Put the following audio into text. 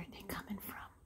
Where are they coming from?